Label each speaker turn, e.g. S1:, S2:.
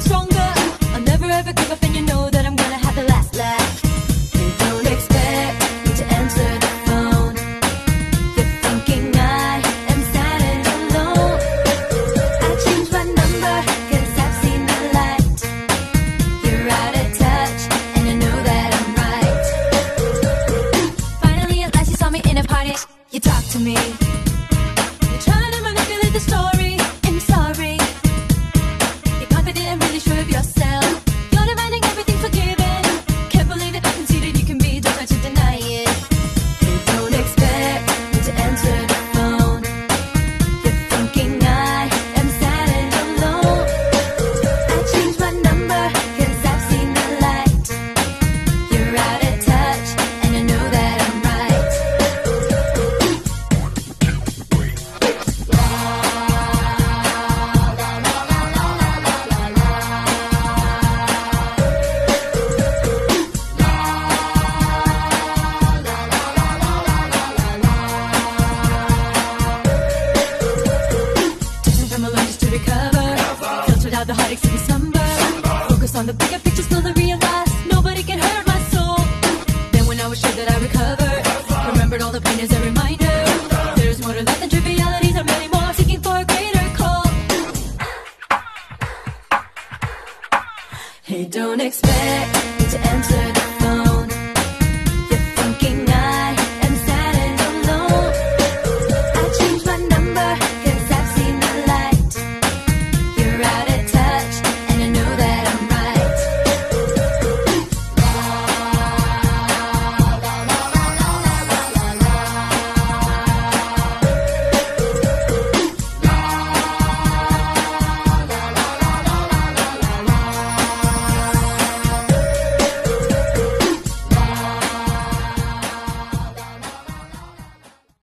S1: Stronger. I'll never ever give up, and you know that I'm gonna have the last laugh. You don't expect me to answer the phone. You're thinking I am sad and alone. I changed my I've seen the light. You're out of touch, and I know that I'm right. Finally, at last, you saw me in a party. You to me. Filtered the heartaches to be somber. Focus on the bigger picture, slowly realize nobody can hurt my soul. Then when I was sure that I recovered, remembered all the pain as a reminder. There's more to life than trivialities. I'm ready more, seeking for a greater call. Hey, don't expect to answer